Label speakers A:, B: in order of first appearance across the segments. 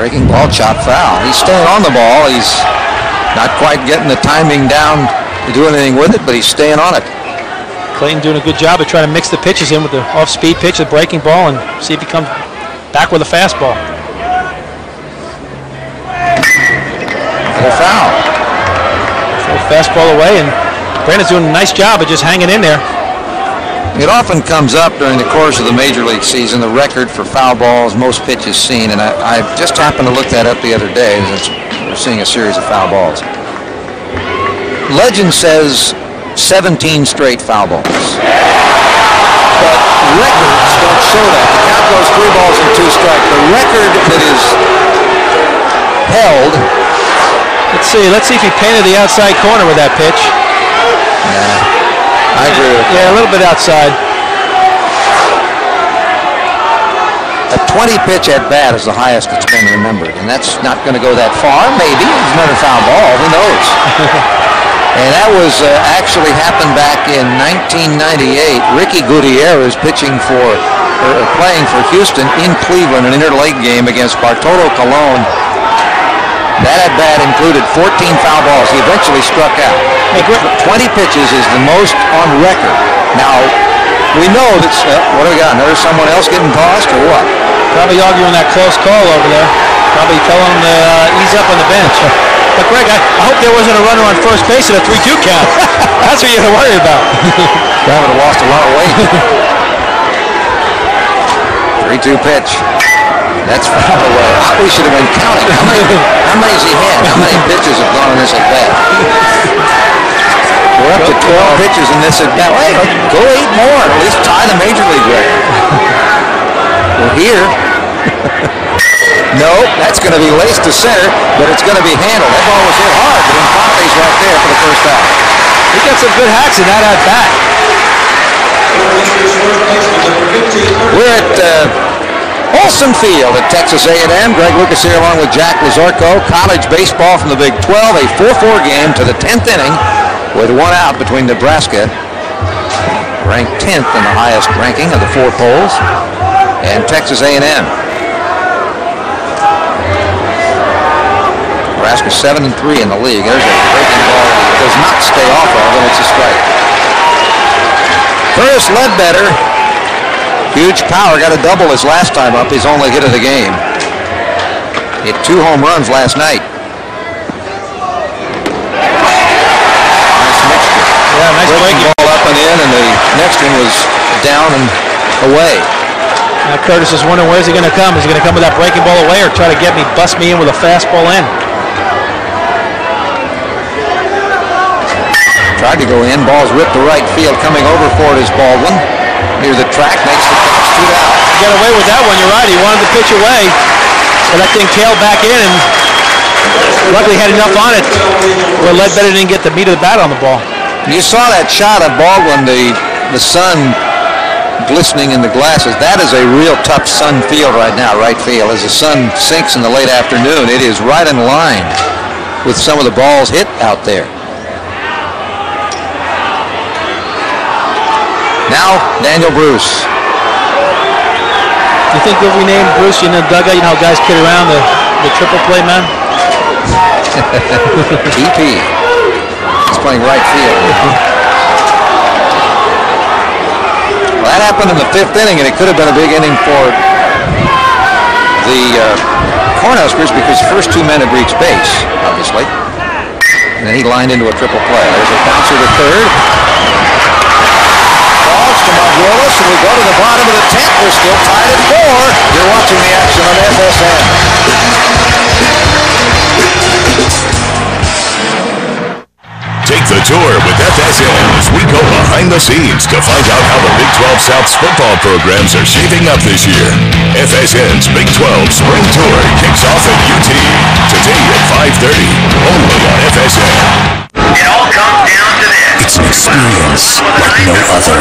A: Breaking ball, chop foul. He's staying on the ball. He's not quite getting the timing down to do anything with it, but he's staying on it.
B: Clayton doing a good job of trying to mix the pitches in with the off-speed pitch, the breaking ball, and see if he comes back with a fastball.
A: And a foul.
B: So fastball away, and Brandon's doing a nice job of just hanging in there.
A: It often comes up during the course of the Major League season, the record for foul balls, most pitches seen, and I, I just happened to look that up the other day as we're seeing a series of foul balls. Legend says 17 straight foul balls. But records don't show that. The count goes three balls and two strikes. The record that is held.
B: Let's see. Let's see if he painted the outside corner with that pitch.
A: Nah. I agree with
B: Yeah, a little bit outside.
A: A 20 pitch at bat is the highest that's been remembered, and that's not going to go that far. Maybe it's another foul ball. Who knows? and that was uh, actually happened back in 1998. Ricky Gutierrez pitching for or playing for Houston in Cleveland, in an interleague game against Bartolo Colon. That at bat included 14 foul balls. He eventually struck out. 20 pitches is the most on record. Now, we know that, uh, what do we got? Another someone else getting tossed or what?
B: Probably arguing that close call over there. Probably telling him to uh, ease up on the bench. But Greg, I, I, hope there wasn't a runner on first base at a 3-2 count. That's what you have to worry about.
A: Guy would have lost a lot of weight. 3-2 pitch. That's foul away. We should have been counting. How many, how many has he had? How many pitches have gone in this at bat? We're up to 12 pitches in this at bat. Wait, go eight more. At least tie the major league record. We're here. no, that's going to be laced to center, but it's going to be handled. That ball was hit hard, but Infante's right there for the first out.
B: He got some good hacks in that at bat.
A: We're at uh, Olsen Field at Texas A&M. Greg Lucas here along with Jack Lazorko. College baseball from the Big 12. A 4-4 game to the 10th inning with one out between Nebraska, ranked 10th in the highest ranking of the four polls, and Texas A&M. Nebraska 7 and 3 in the league. There's a breaking ball that does not stay off of, and it's a strike. Curtis Ledbetter Huge power, got a double his last time up, his only hit of the game. Hit two home runs last night. Nice mixture.
B: Yeah, nice breaking
A: ball up and in, and the next one was down and away.
B: Now Curtis is wondering where's he going to come? Is he going to come with that breaking ball away or try to get me, bust me in with a fastball in?
A: Tried to go in, ball's ripped to right field, coming over for it is Baldwin near the track, makes the catch, two down.
B: He got away with that one, you're right. He wanted to pitch away, but that thing tailed back in and luckily had enough on it where Ledbetter didn't get the meat of the bat on the ball.
A: You saw that shot of Baldwin, the, the sun glistening in the glasses. That is a real tough sun field right now, right field. As the sun sinks in the late afternoon, it is right in line with some of the balls hit out there. Now, Daniel Bruce.
B: You think they'll rename Bruce in the dugout? You know how guys kid around the, the triple play man?
A: EP. He's playing right field. well, that happened in the fifth inning, and it could have been a big inning for the uh, Cornhuskers because the first two men had reached base, obviously. And then he lined into a triple play. There's a bouncer to third Balls to Margulis, and we go to the bottom of the 10th. We're still tied at four. You're watching the action on FSN.
C: Take the tour with FSN as we go behind the scenes to find out how the Big 12 South's football programs are shaping up this year. FSN's Big 12 Spring Tour kicks off at UT today at 5.30, only on FSN.
D: It all comes down to this.
C: It's an experience like no other.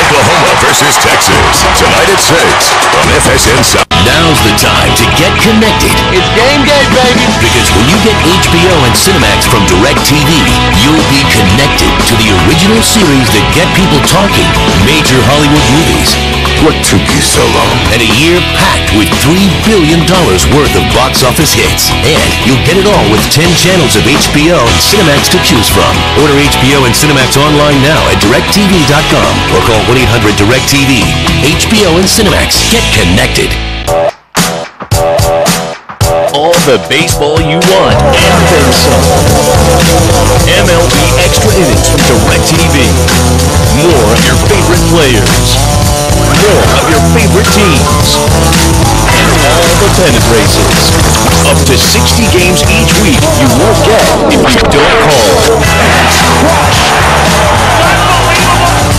C: Oklahoma versus Texas, tonight at 6 on FSN South.
E: Now's the time to
C: get connected.
A: It's game day, baby.
C: Because when you get HBO and Cinemax from DirecTV, you'll be connected to the original series that get people talking. Major Hollywood movies. What took you so long? And a year packed with $3 billion worth of box office hits. And you'll get it all with 10 channels of HBO and Cinemax to choose from. Order HBO and Cinemax online now at DirecTV.com or call 1-800-DirecTV. HBO and Cinemax. Get connected. All the baseball you want and then some. MLB Extra Innings from DirecTV. More of your favorite players. More of your favorite teams. And all the pennant races. Up to 60 games each week you won't get if you don't call.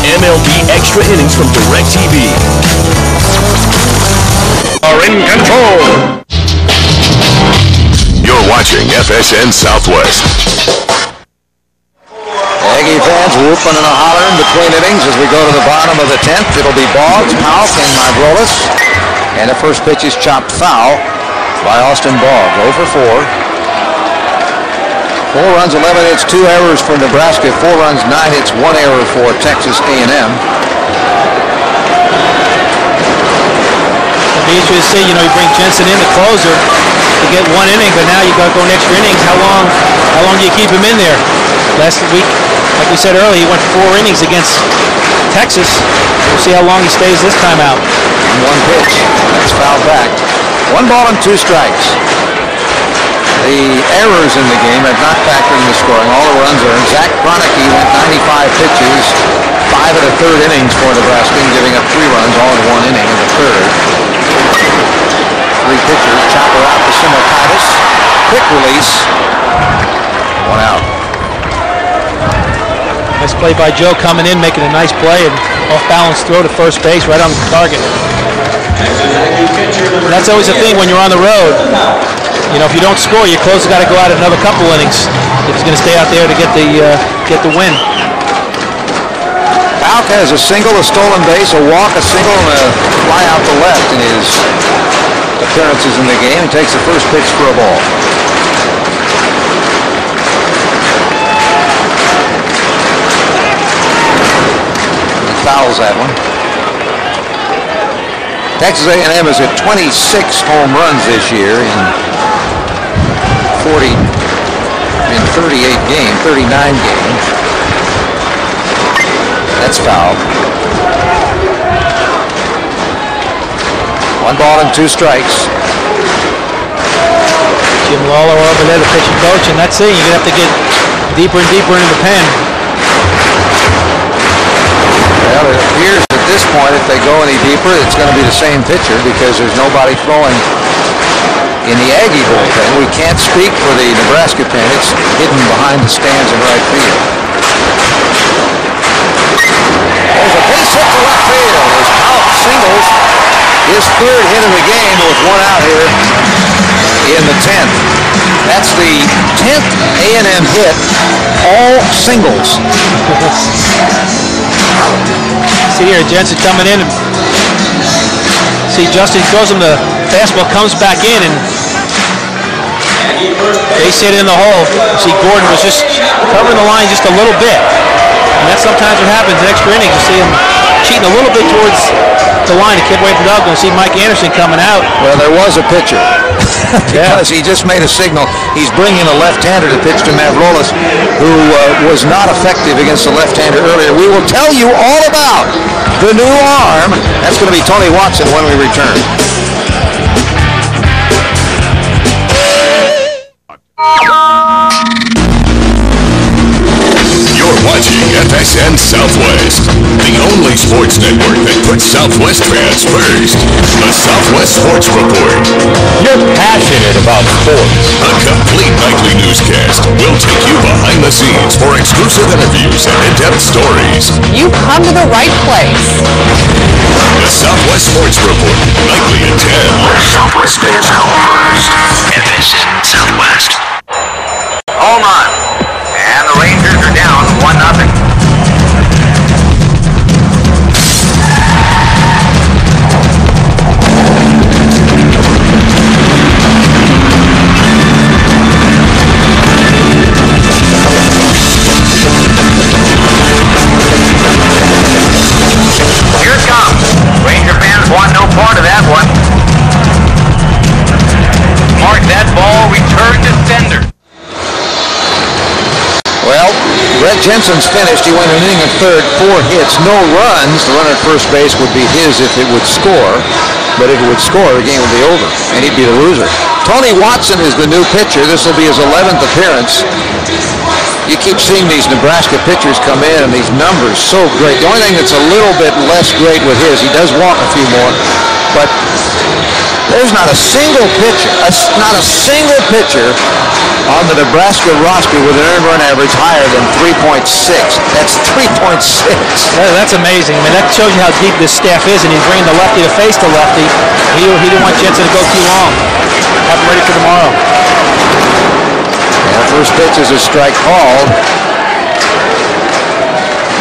C: MLB Extra Innings from DirecTV.
D: Are in control.
C: You're watching FSN Southwest.
A: Aggie fans whooping and a hollering between innings as we go to the bottom of the 10th. It'll be Boggs, Pauk, and Margolis. And the first pitch is chopped foul by Austin Boggs. 0 for 4. Four runs, 11 hits, two errors for Nebraska. Four runs, nine hits, one error for Texas A&M.
B: To see, you know, you bring Jensen in, the closer, to get one inning, but now you got to go an extra innings. How long, how long do you keep him in there? Last week, like we said earlier, he went four innings against Texas. We'll see how long he stays this time out.
A: And one pitch. That's fouled back. One ball and two strikes. The errors in the game have not factored into scoring. All the runs are in. Zach Kroenke went 95 pitches, five and a third innings for Nebraska, giving up three runs all in one inning in the third. Three pitchers. Chopper out to Simokaitis. Quick release. One out.
B: Nice play by Joe coming in, making a nice play and off balance throw to first base right on the target. And that's always the thing when you're on the road. You know, if you don't score, your closer got to go out another couple innings if he's going to stay out there to get the uh, get the win.
A: Pauk has a single, a stolen base, a walk, a single, and a fly out to left in his appearances in the game. He takes the first pitch for a ball. He fouls that one. Texas A&M is at 26 home runs this year in 40 in 38 games, 39 games. That's foul. One ball and two strikes.
B: Jim Lawler over there, the pitching coach, and that's it. You're going to have to get deeper and deeper into the pen.
A: Well, it appears at this point, if they go any deeper, it's going to be the same pitcher because there's nobody throwing in the Aggie bullpen. We can't speak for the Nebraska pen. It's hidden behind the stands in right field. There's a base hit to left field as Pauk singles his third hit of the game with one out here in the 10th. That's the 10th A&M hit, all singles.
B: See here, Jensen coming in. See, Justin throws him the fastball, comes back in, and they sit in the hole. See, Gordon was just covering the line just a little bit. And that's sometimes what happens in extra innings. You see him cheating a little bit towards the line to keep away from the dog. Going to see Mike Anderson coming out.
A: Well, there was a pitcher. because he just made a signal. He's bringing a left-hander to pitch to Mavrolis, who uh, was not effective against the left-hander earlier. We will tell you all about the new arm. That's going to be Tony Watson when we return.
C: Southwest, the only sports network that puts Southwest fans first. The Southwest Sports Report.
E: You're passionate about sports.
C: A complete nightly newscast. We'll take you behind the scenes for exclusive interviews and in-depth stories.
F: You've come to the right place.
C: The Southwest Sports Report, nightly at 10.
D: Southwest fans know first. FSN Southwest.
A: Jensen's finished. He went an inning and third, four hits, no runs. The runner at first base would be his if it would score, but if it would score, the game would be over, and he'd be the loser. Tony Watson is the new pitcher. This will be his 11th appearance. You keep seeing these Nebraska pitchers come in, and these numbers so great. The only thing that's a little bit less great with his, he does walk a few more, but there's not a single pitcher, a not a single pitcher on the Nebraska roster with an earned run average higher than 3.6. That's 3.6.
B: That- That's amazing. I mean, that shows you how deep this staff is, and he's bringing the lefty to face the lefty. He, he didn't want Jensen to go too long. Have him ready for tomorrow.
A: And first pitch is a strike called.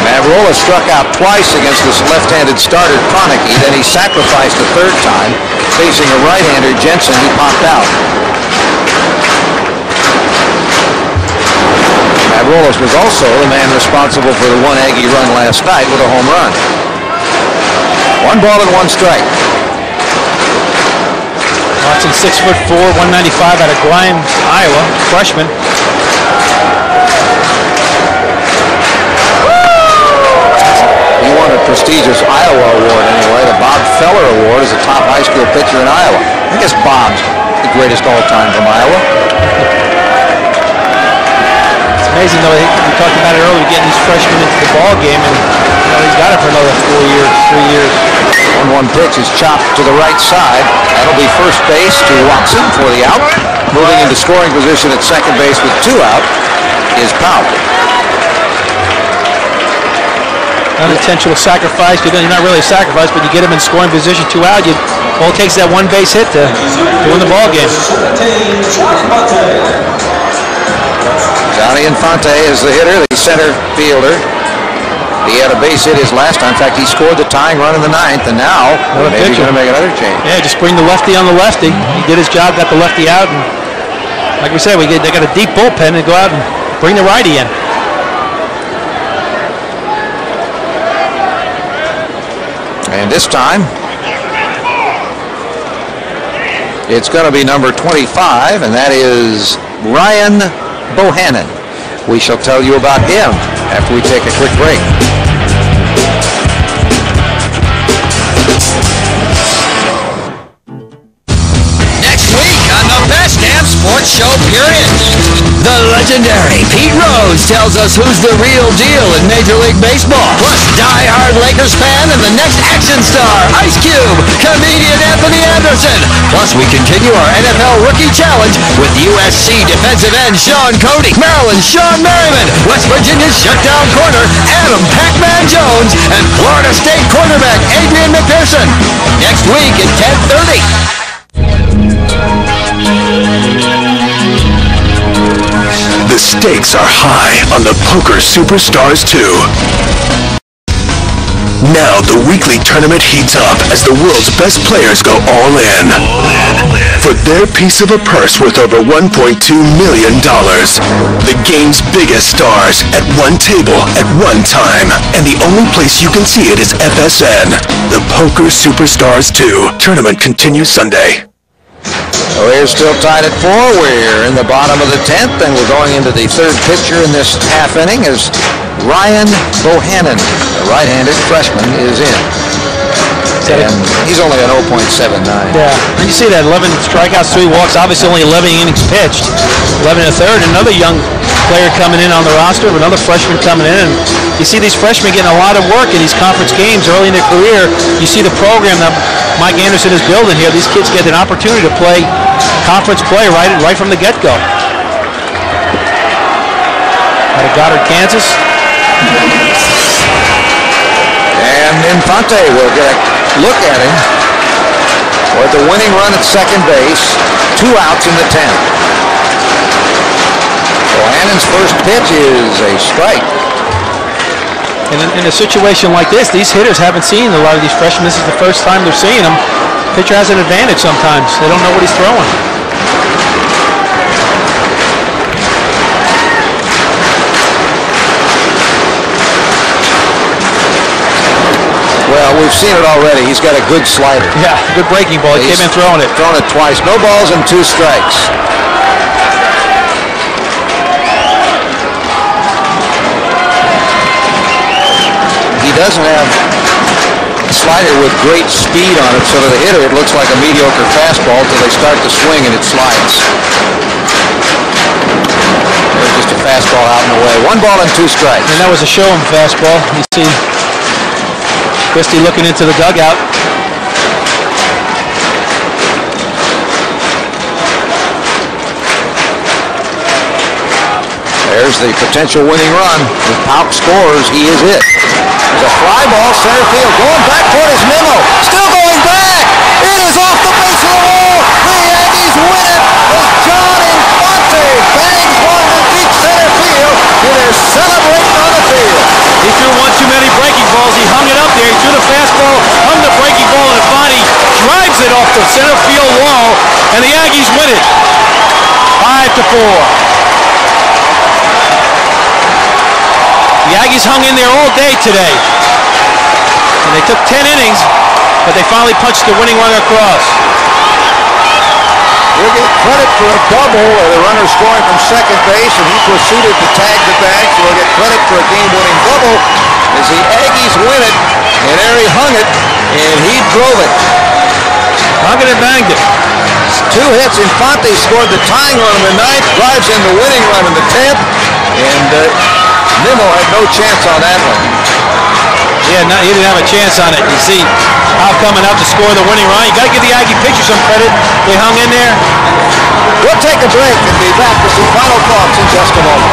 A: Mavrola struck out twice against this left-handed starter, Kroenke. Then he sacrificed a third time. Facing a right-hander, Jensen, he popped out. Mavrolas was also the man responsible for the one Aggie run last night with a home run. One ball and one strike.
B: Watson, six foot four, 195 out of Grimes, Iowa, freshman.
A: Prestigious Iowa award anyway, the Bob Feller Award is a top high school pitcher in Iowa. I guess Bob's the greatest all time from Iowa.
B: It's amazing though. We talked about it earlier, getting these freshmen into the ball game, and you know, he's got it for another four years, three years.
A: One one pitch is chopped to the right side. That'll be first base to Watson for the out. Moving into scoring position at second base with two out is Powell.
B: Unintentional sacrifice. You're not really a sacrifice, but you get him in scoring position, two out. You all it takes that one base hit to, to win the ball game.
A: Johnny Infante is the hitter, the center fielder. He had a base hit his last time. In fact, he scored the tying run in the ninth, and now
B: What
A: maybe he's going to make another change.
B: Yeah, just bring the lefty on the lefty. He did his job, got the lefty out, and like we said, we get, they got a deep bullpen and go out and bring the righty in.
A: And this time, it's going to be number 25, and that is Ryan Bohannon. We shall tell you about him after we take a quick break.
G: The legendary Pete Rose tells us who's the real deal in Major League Baseball. Plus, die-hard Lakers fan and the next action star, Ice Cube, comedian Anthony Anderson. Plus, we continue our NFL Rookie Challenge with USC defensive end Shaun Cody, Maryland's Shawne Merriman, West Virginia's shutdown corner Adam Pac-Man Jones, and Florida State quarterback Adrian McPherson. Next week at 10:30.
C: Stakes are high on the Poker Superstars 2. Now the weekly tournament heats up as the world's best players go all in. For their piece of a purse worth over $1.2 million. The game's biggest stars at one table at one time. And the only place you can see it is FSN. The Poker Superstars 2. Tournament continues Sunday.
A: We're still tied at four. We're in the bottom of the tenth, and we're going into the third pitcher in this half inning as Ryan Bohannon, the right-handed freshman, is in. And he's only at 0.79.
B: Yeah, and you see that 11 strikeouts, three walks, obviously only 11 innings pitched. 11 and a third, another young player coming in on the roster, another freshman coming in. And you see these freshmen getting a lot of work in these conference games early in their career. You see the program that Mike Anderson is building here. These kids get an opportunity to play conference play right, right from the get-go. Out of Goddard, Kansas.
A: And Infante will get a look at him with the winning run at second base. Two outs in the tenth. Bohannon's first pitch is a strike.
B: In a, in a situation like this, these hitters haven't seen a lot of these freshmen. This is the first time they're seeing them. Pitcher has an advantage sometimes. They don't know what he's throwing.
A: Well, we've seen it already. He's got a good slider.
B: Yeah, good breaking ball. He
A: He's
B: came in throwing it.
A: Thrown it twice. No balls and two strikes. He doesn't have a slider with great speed on it, so to the hitter it looks like a mediocre fastball until they start to swing and it slides. There's just a fastball out and away. One ball and two strikes.
B: And that was a show him fastball. You see Christie looking into the dugout.
A: There's the potential winning run. If Pauk scores, he is it. There's a fly ball, center field. Going back toward his Nimmo. Still going back. It is off the base of the wall. The Yankees win it as John Infante bangs one to deep center field. And they're celebrating.
B: He threw one too many breaking balls. He hung it up there. He threw the fastball, hung the breaking ball, and Infante drives it off the center field wall, and the Aggies win it. Five to four. The Aggies hung in there all day today. And they took 10 innings, but they finally punched the winning run across.
A: He'll get credit for a double, or the runner scoring from second base, and he proceeded to tag the bag, so he'll get credit for a game-winning double as the Aggies win it, and there hung it, and he drove it.
B: Hung it and banged it.
A: Two hits, Infante scored the tying run in the ninth, drives in the winning run in the tenth, and uh, Nimmo had no chance on that one.
B: He, not, he didn't have a chance on it. You see how coming out to score the winning run. You got to give the Aggie pitcher some credit. They hung in there.
A: We'll take a break and be back with some final thoughts in just a moment.